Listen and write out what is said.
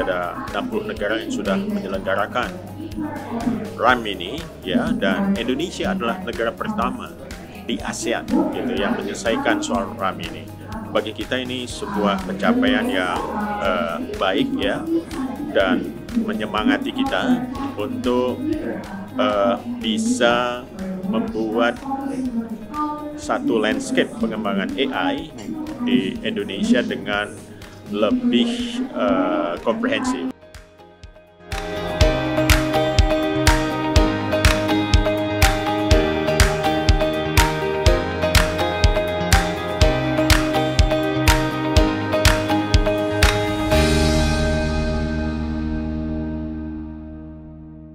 60 negara yang sudah menyelenggarakan RAM ini ya dan Indonesia adalah negara pertama di ASEAN gitu yang menyelesaikan soal RAM ini. Bagi kita ini sebuah pencapaian yang uh, baik ya dan menyemangati kita untuk uh, bisa membuat satu landscape pengembangan AI di Indonesia dengan lebih uh, komprehensif